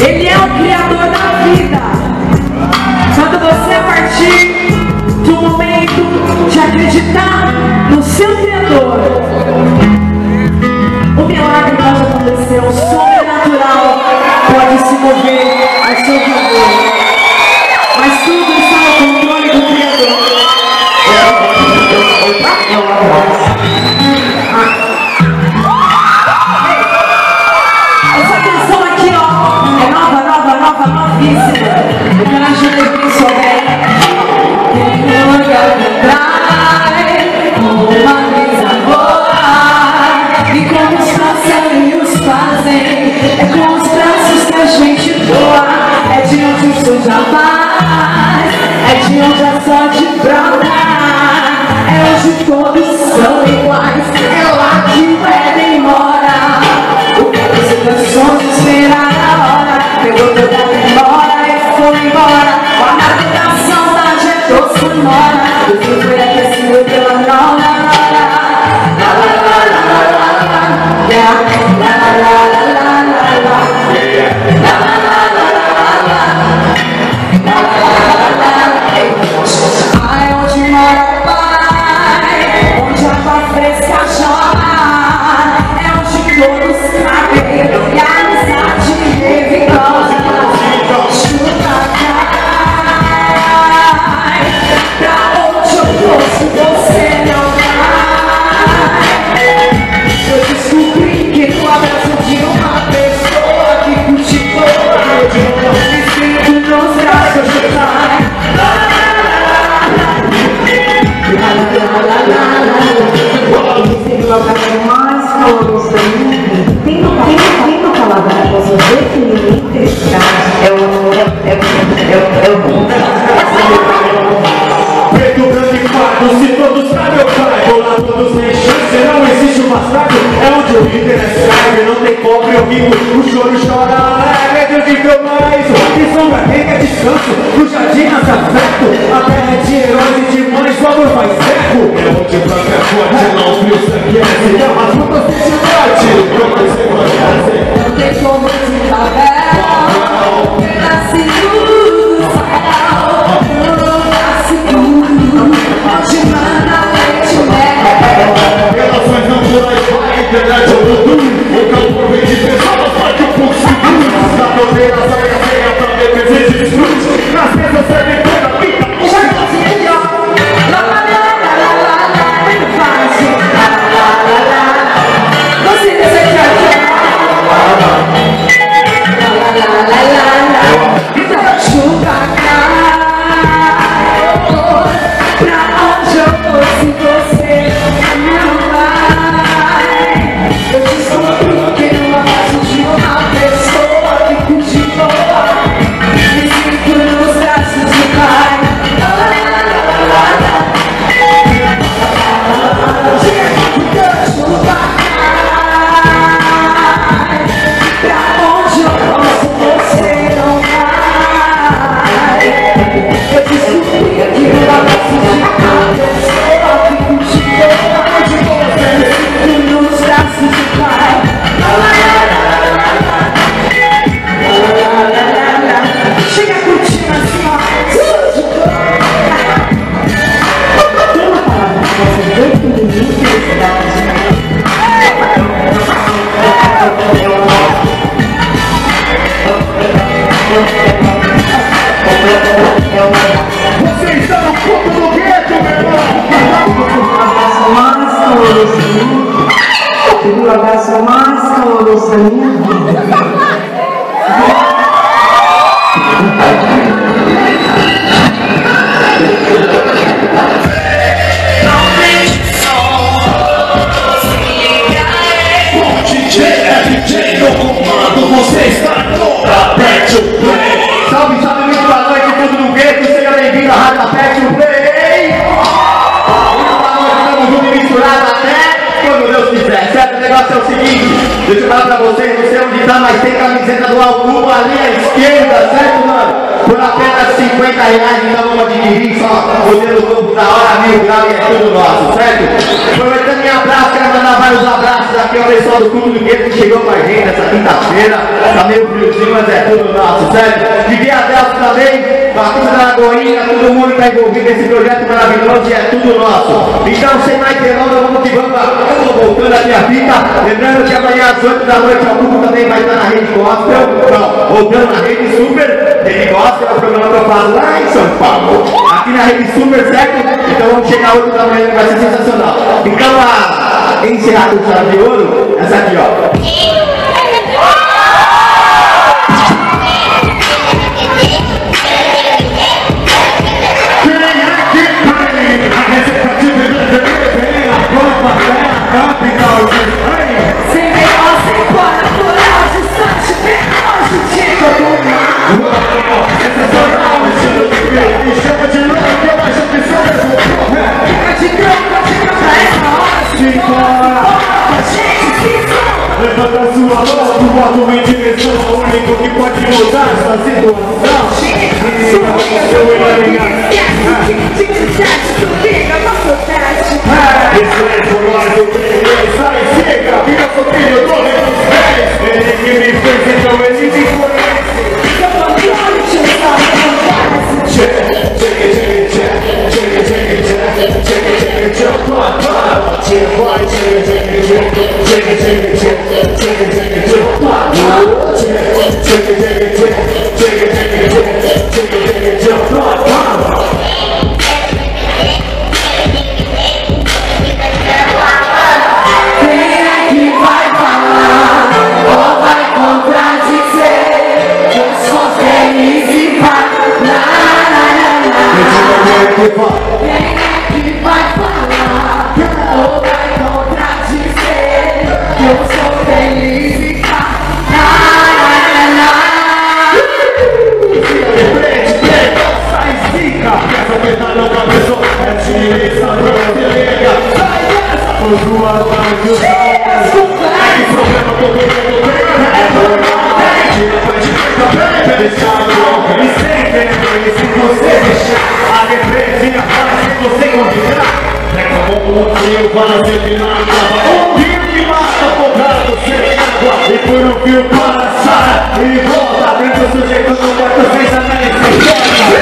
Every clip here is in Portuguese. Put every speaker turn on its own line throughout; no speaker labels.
Ele é o Criador da vida. Quando você partir do momento de acreditar no seu Criador, o milagre pode acontecer, o sobrenatural pode se mover.
这套怎么卖
É
Você está no fundo do gueto, meu irmão!
Segura o braço mais todo, Senhor.
Tá aqui ao pessoal do Clube do Gueto que chegou com a gente essa quinta-feira. Tá meio friozinho, mas é tudo nosso, certo? De Viadelso também, Batista da Lagoinha, todo mundo que está envolvido nesse projeto maravilhoso e é tudo nosso. Então, sem mais delongas, vamos que vamos voltando aqui a fita. Lembrando que amanhã às 8 da noite o Cubo também vai estar na Rede Gospel. então voltando na Rede Super. Rede Gospel é o programa que eu faço lá em São Paulo. Aqui na Rede Super, certo? Então vamos chegar às 8 da manhã, que vai ser sensacional. Fica lá! encerrar com chave de ouro, essa aqui, ó.
Amen. Para, sai e volta Dentro do sujeito não é que vocês analisam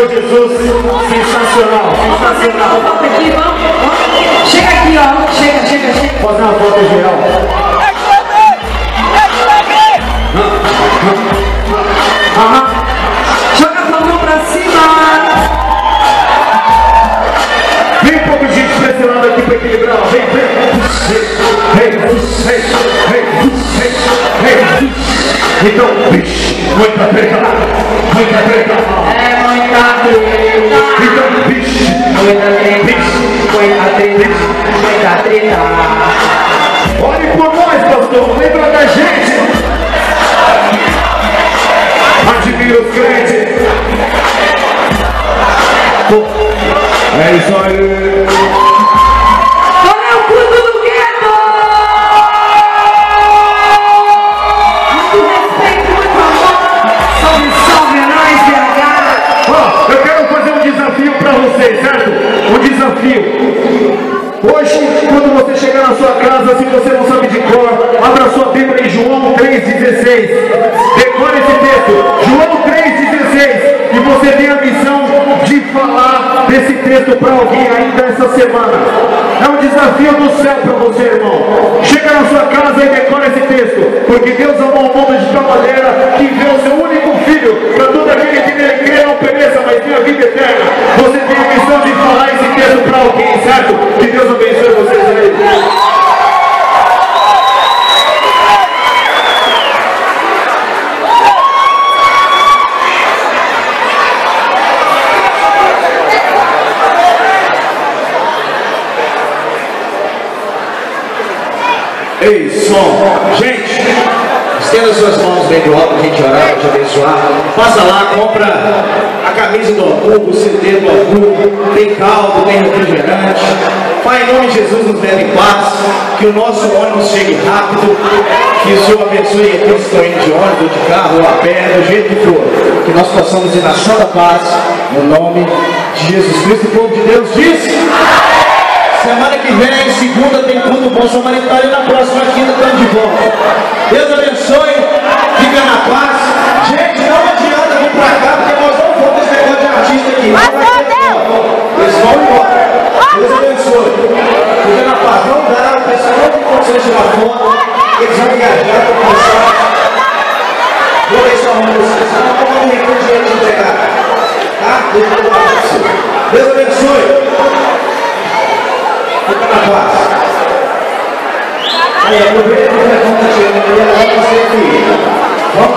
Senhor Jesus, sensacional, sensacional.
aqui. Chega aqui, ó. Chega, chega, chega.
Fazer uma foto geral. Aham.
Joga tua mão pra cima.
Vem um pouco de gente pra esse lado aqui pra equilibrar. Vem, vem. Vem, vem, vem, vem, vem. Então, vixe, muita treta, muita treta.
Então,
vixe,
Muita treta. Muita treta. Muita treta.
olhe por nós, pastor. Lembra da gente. Admira os crentes. Pô, É isso aí. Semana. É um desafio do céu para você, irmão. Chega na sua casa e decora esse texto. Porque Deus amou o mundo de tal maneira que enviou o seu único filho para todo aquele que nele crê não pereça, mas tenha vida eterna. Você tem a missão de falar esse texto para alguém, certo? Que Deus abençoe vocês aí.
Ei, som. Gente, estenda suas mãos bem do alto pra gente orar, te abençoar. Passa lá, compra a camisa do Alcubo, o CD do Alcubo, tem caldo, tem refrigerante. Pai, em nome de Jesus, nos leve em paz, que o nosso ônibus chegue rápido, que o Senhor abençoe aqueles que estão indo de ônibus, de carro, a pé, do jeito que for. Que nós possamos ir na santa paz, no nome de Jesus Cristo, o povo de Deus diz. Semana que vem, é segunda, tem tudo bom samaritário. E na próxima quinta, estamos de volta. Deus abençoe. Fica na paz. Gente, não adianta vir pra cá, porque nós não vamos esse negócio de artista aqui. Eles vão embora. Deus abençoe. Fica na paz. Não dá, pessoal não tem condições de tirar foto.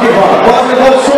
basketball. Basketball